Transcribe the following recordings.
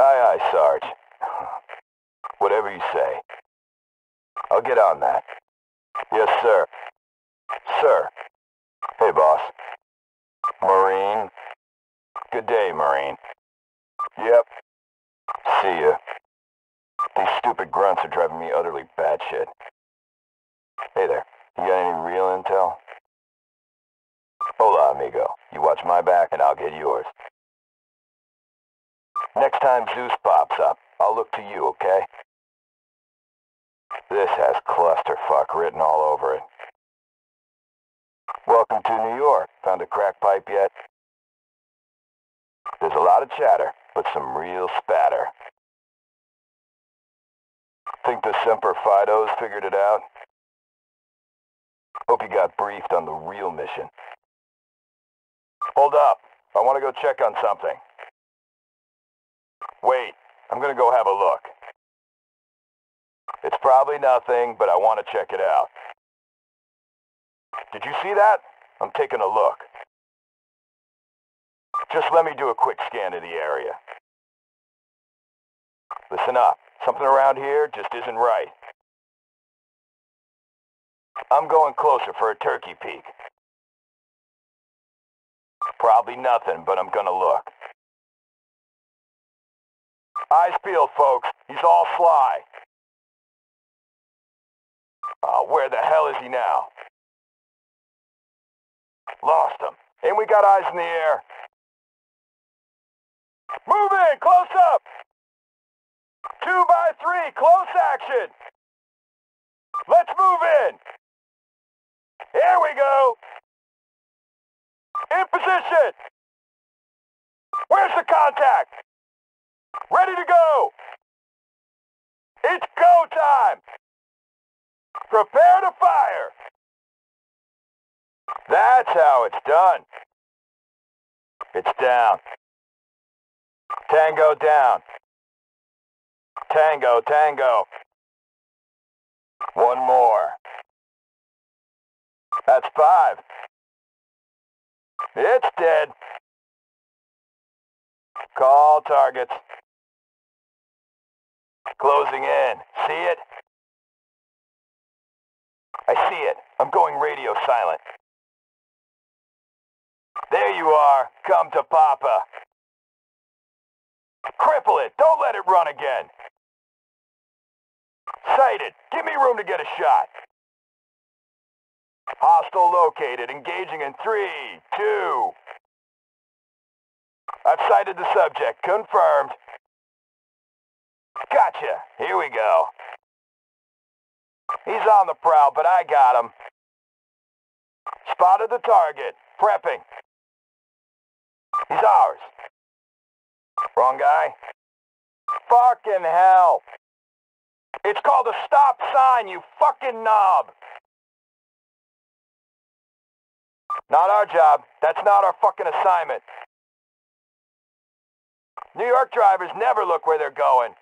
Aye, aye, Sarge. Whatever you say. I'll get on that. Yes, sir. Sir. Hey, boss. Marine. Good day, Marine. Yep. See ya. These stupid grunts are driving me utterly batshit. Hey there. You got any real intel? Hola, amigo. You watch my back and I'll get yours. Next time Zeus pops up, I'll look to you, okay? This has clusterfuck written all over it. Welcome to New York. Found a crack pipe yet? There's a lot of chatter, but some real spatter. Think the Semper Fidos figured it out? Hope you got briefed on the real mission. Hold up. I want to go check on something. Wait. I'm gonna go have a look. It's probably nothing, but I want to check it out. Did you see that? I'm taking a look. Just let me do a quick scan of the area. Listen up. Something around here just isn't right. I'm going closer for a turkey peek. Probably nothing, but I'm gonna look. Eyes peeled, folks. He's all sly. Uh, where the hell is he now? Lost him. And we got eyes in the air. Move in! Close up! Two by three, close action! Let's move in! Here we go! In position! Where's the contact? Ready to go! It's go time! Prepare to fire! That's how it's done. It's down. Tango down. Tango, tango. One more. That's five. It's dead. Call targets. Closing in. See it? I see it. I'm going radio silent. There you are. Come to Papa. Cripple it. Don't let it run again. Sighted. Give me room to get a shot. Hostile located. Engaging in three, two. I've sighted the subject. Confirmed. Gotcha. Here we go. He's on the prowl, but I got him. Spotted the target. Prepping. He's ours. Wrong guy? Fucking hell. It's called a stop sign, you fucking knob. Not our job. That's not our fucking assignment. New York drivers never look where they're going.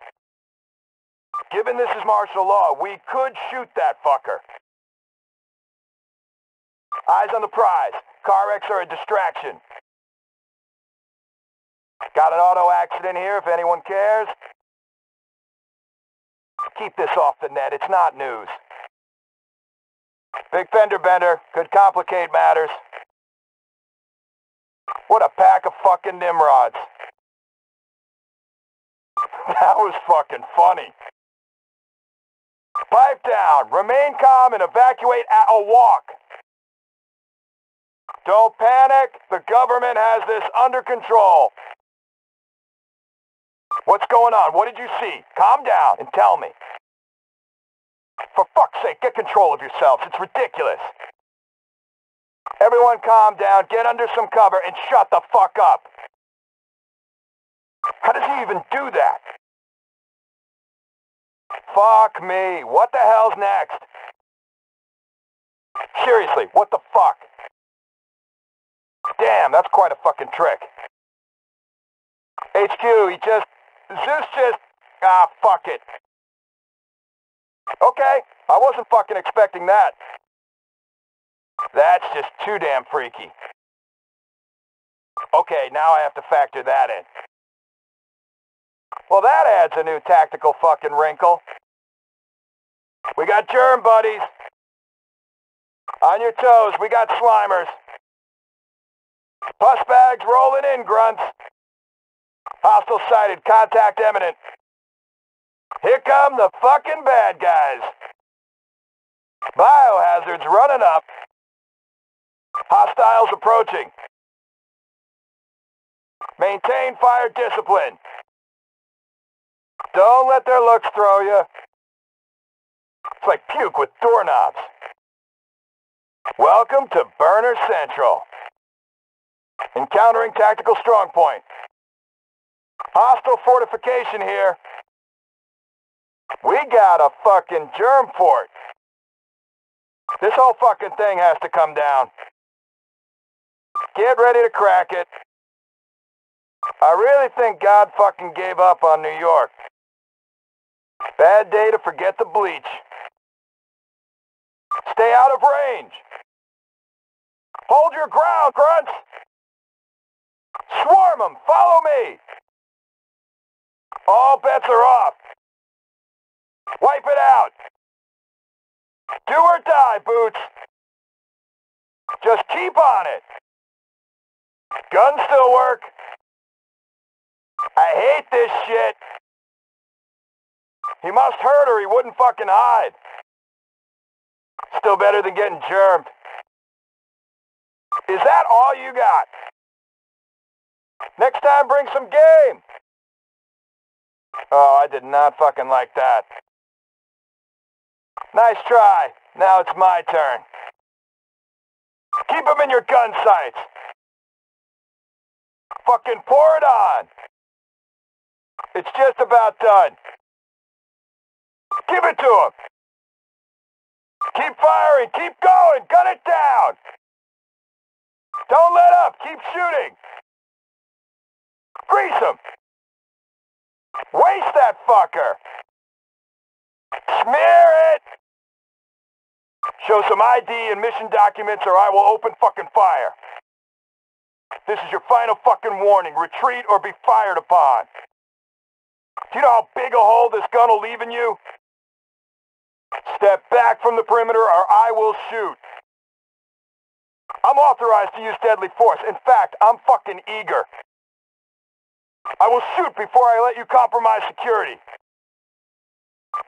Given this is martial law, we could shoot that fucker. Eyes on the prize. Car wrecks are a distraction. Got an auto accident here if anyone cares. Keep this off the net. It's not news. Big fender bender. Could complicate matters. What a pack of fucking Nimrods. That was fucking funny. Pipe down. Remain calm and evacuate at a walk. Don't panic. The government has this under control. What's going on? What did you see? Calm down and tell me. For fuck's sake, get control of yourselves. It's ridiculous. Everyone calm down, get under some cover, and shut the fuck up. How does he even do that? Fuck me. What the hell's next? Seriously, what the fuck? Damn, that's quite a fucking trick. HQ, he just... Zeus just... Ah, fuck it. Okay, I wasn't fucking expecting that. That's just too damn freaky. Okay, now I have to factor that in. Well, that adds a new tactical fucking wrinkle. We got germ buddies. On your toes, we got slimers. Pus bags rolling in, grunts. Hostile sighted, contact imminent. Here come the fucking bad guys. Biohazards running up. Hostiles approaching. Maintain fire discipline. Don't let their looks throw you. It's like puke with doorknobs. Welcome to Burner Central. Encountering tactical strong point. Hostile fortification here. We got a fucking germ fort. This whole fucking thing has to come down. Get ready to crack it. I really think God fucking gave up on New York. Bad day to forget the bleach. Stay out of range. Hold your ground, grunts. Swarm them. Follow me. All bets are off. Wipe it out. Do or die, Boots. Just keep on it. Guns still work. I hate this shit. He must hurt or he wouldn't fucking hide. Still better than getting germed. Is that all you got? Next time bring some game. Oh, I did not fucking like that. Nice try. Now it's my turn. Keep them in your gun sights. Fucking pour it on. It's just about done. Give it to him. Keep firing. Keep going. Gun it down. Don't let up. Keep shooting. Grease him. Waste that fucker. Smear it. Show some ID and mission documents or I will open fucking fire. This is your final fucking warning. Retreat or be fired upon. Do you know how big a hole this gun will leave in you? Step back from the perimeter or I will shoot. I'm authorized to use deadly force. In fact, I'm fucking eager. I will shoot before I let you compromise security.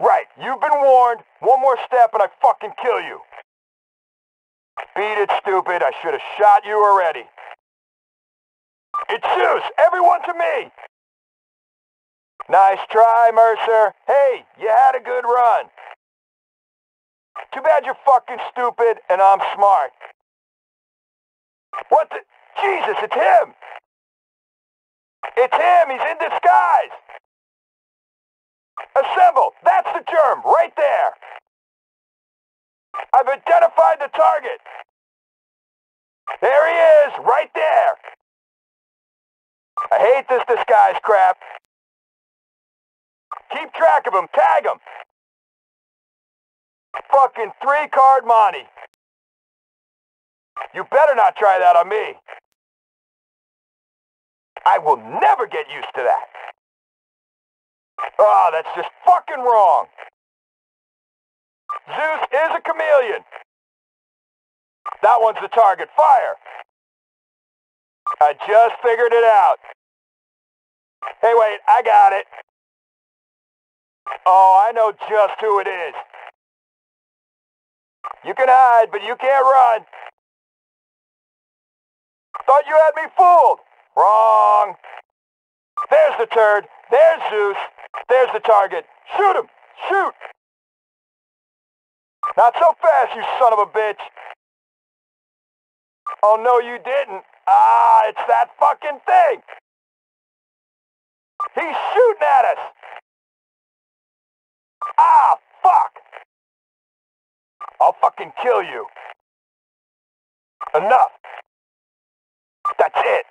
Right, you've been warned. One more step and I fucking kill you. Beat it, stupid. I should have shot you already. It's Zeus! Everyone to me! Nice try, Mercer. Hey, you had a good run. Too bad you're fucking stupid and I'm smart. What the... Jesus, it's him! It's him! He's in disguise! Assemble! That's the germ, right there! I've identified the target! There he is, right there! I hate this disguise crap. Keep track of him, tag him! Fucking three-card Monty. You better not try that on me. I will never get used to that. Oh, that's just fucking wrong. Zeus is a chameleon. That one's the target. Fire! I just figured it out. Hey, wait, I got it. Oh, I know just who it is. You can hide, but you can't run. Thought you had me fooled. Wrong. There's the turd. There's Zeus. There's the target. Shoot him! Shoot! Not so fast, you son of a bitch. Oh, no, you didn't. Ah, it's that fucking thing. He's shooting at us. Ah, fuck. I'll fucking kill you. Enough. That's it.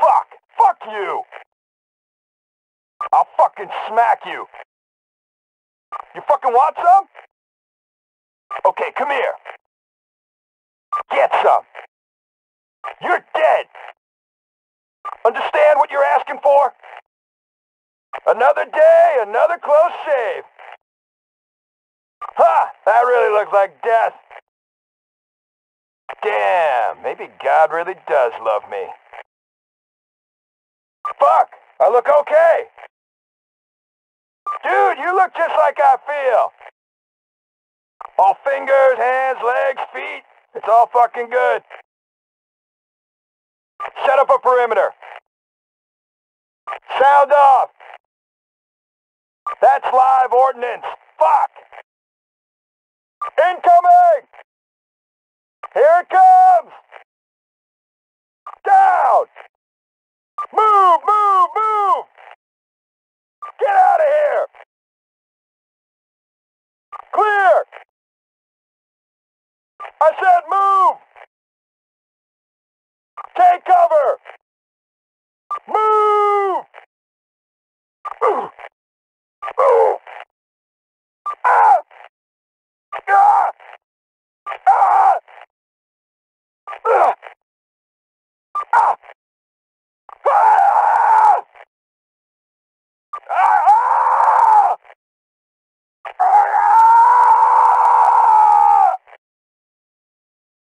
Fuck. Fuck you. I'll fucking smack you. You fucking want some? Okay, come here. Get some. You're dead. Understand what you're asking for? Another day, another close shave. Ha! That really looks like death. Damn, maybe God really does love me. Fuck! I look okay! Dude, you look just like I feel! All fingers, hands, legs, feet. It's all fucking good. Set up a perimeter. Sound off! That's live ordnance. Fuck! Incoming! Here it comes! Down! Move, move, move! Get out of here! Clear! I said move! Take cover! Move!